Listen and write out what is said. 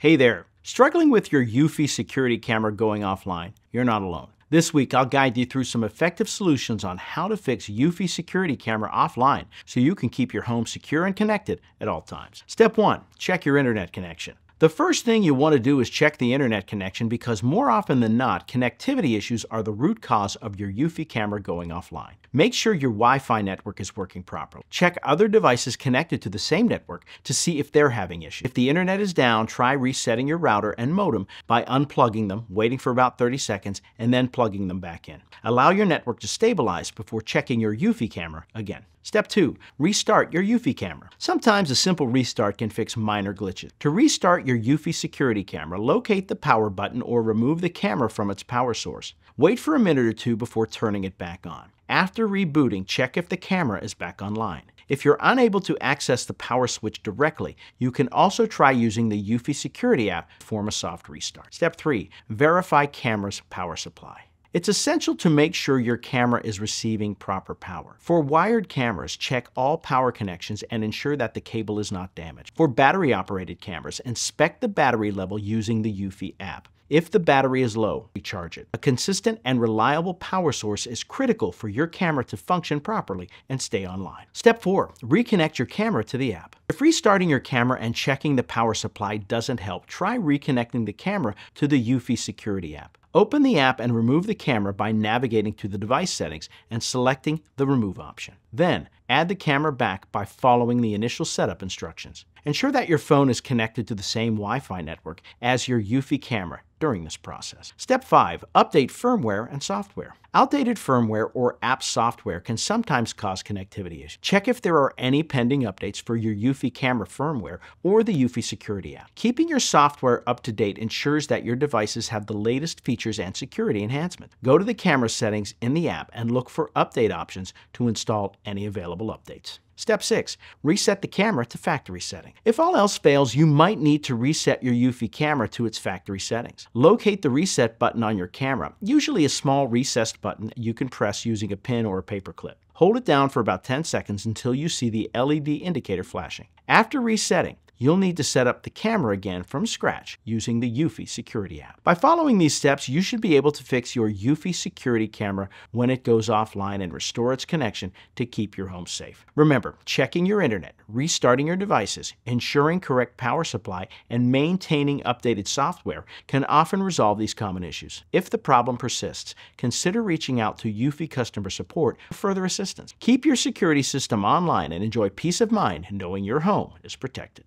Hey there. Struggling with your Eufy security camera going offline? You're not alone. This week, I'll guide you through some effective solutions on how to fix Eufy security camera offline so you can keep your home secure and connected at all times. Step 1. Check your internet connection. The first thing you want to do is check the internet connection because more often than not, connectivity issues are the root cause of your Eufy camera going offline. Make sure your Wi-Fi network is working properly. Check other devices connected to the same network to see if they're having issues. If the internet is down, try resetting your router and modem by unplugging them, waiting for about 30 seconds, and then plugging them back in. Allow your network to stabilize before checking your Eufy camera again. Step 2. Restart your Eufy camera. Sometimes a simple restart can fix minor glitches. To restart your Eufy security camera, locate the power button or remove the camera from its power source. Wait for a minute or two before turning it back on. After rebooting, check if the camera is back online. If you're unable to access the power switch directly, you can also try using the Eufy security app to perform a soft restart. Step 3. Verify camera's power supply. It's essential to make sure your camera is receiving proper power. For wired cameras, check all power connections and ensure that the cable is not damaged. For battery operated cameras, inspect the battery level using the Eufy app. If the battery is low, recharge it. A consistent and reliable power source is critical for your camera to function properly and stay online. Step 4. Reconnect your camera to the app. If restarting your camera and checking the power supply doesn't help, try reconnecting the camera to the Eufy security app. Open the app and remove the camera by navigating to the device settings and selecting the Remove option. Then, add the camera back by following the initial setup instructions. Ensure that your phone is connected to the same Wi-Fi network as your Eufy camera during this process. Step 5. Update firmware and software. Outdated firmware or app software can sometimes cause connectivity issues. Check if there are any pending updates for your Eufy camera firmware or the Eufy security app. Keeping your software up to date ensures that your devices have the latest features and security enhancements. Go to the camera settings in the app and look for update options to install any available updates. Step 6. Reset the camera to factory setting. If all else fails, you might need to reset your Eufy camera to its factory settings. Locate the reset button on your camera, usually a small recessed button you can press using a pin or a paper clip. Hold it down for about 10 seconds until you see the LED indicator flashing. After resetting, you'll need to set up the camera again from scratch using the Eufy security app. By following these steps, you should be able to fix your Eufy security camera when it goes offline and restore its connection to keep your home safe. Remember, checking your internet, restarting your devices, ensuring correct power supply, and maintaining updated software can often resolve these common issues. If the problem persists, consider reaching out to Eufy customer support for further assistance. Keep your security system online and enjoy peace of mind knowing your home is protected.